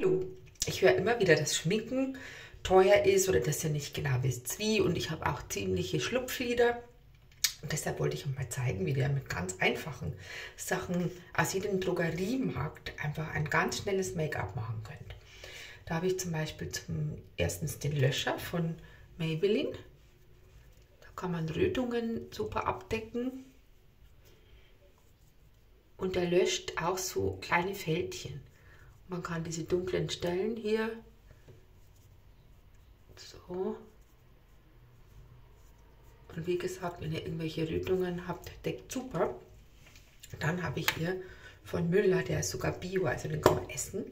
Hallo, ich höre immer wieder, dass Schminken teuer ist oder dass ihr nicht genau wisst wie und ich habe auch ziemliche Schlupflieder. Und deshalb wollte ich euch mal zeigen, wie ihr mit ganz einfachen Sachen aus jedem Drogeriemarkt einfach ein ganz schnelles Make-up machen könnt. Da habe ich zum Beispiel zum erstens den Löscher von Maybelline. Da kann man Rötungen super abdecken. Und der löscht auch so kleine Fältchen. Man kann diese dunklen Stellen hier so. Und wie gesagt, wenn ihr irgendwelche Rötungen habt, deckt super. Dann habe ich hier von Müller, der ist sogar Bio, also den kann man essen,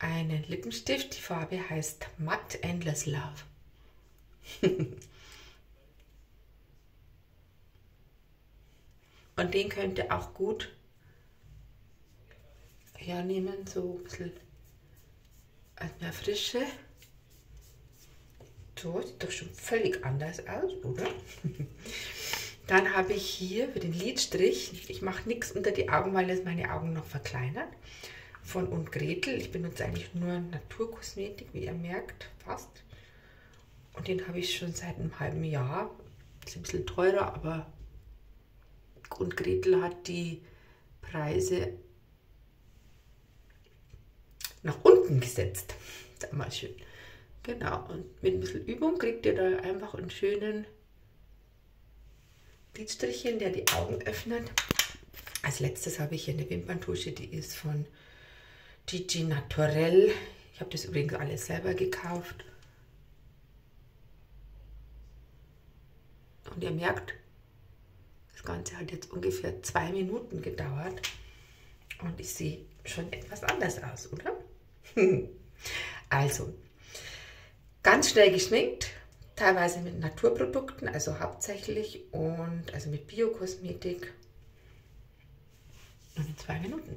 einen Lippenstift. Die Farbe heißt Matte Endless Love. Und den könnt ihr auch gut hernehmen, so ein bisschen mehr Frische. So, sieht doch schon völlig anders aus, oder? Dann habe ich hier für den Lidstrich, ich mache nichts unter die Augen, weil es meine Augen noch verkleinert, von und Gretel. Ich benutze eigentlich nur Naturkosmetik, wie ihr merkt, fast. Und den habe ich schon seit einem halben Jahr. Ist ein bisschen teurer, aber und Gretel hat die Preise nach unten gesetzt. Ist mal schön. Genau, und mit ein bisschen Übung kriegt ihr da einfach einen schönen Lidstrichchen, der die Augen öffnet. Als letztes habe ich hier eine Wimperntusche, die ist von Gigi Naturell. Ich habe das übrigens alles selber gekauft. Und ihr merkt, das Ganze hat jetzt ungefähr zwei Minuten gedauert. Und ich sehe schon etwas anders aus, oder? also, ganz schnell geschminkt, teilweise mit Naturprodukten, also hauptsächlich und also mit Biokosmetik. Und in zwei Minuten.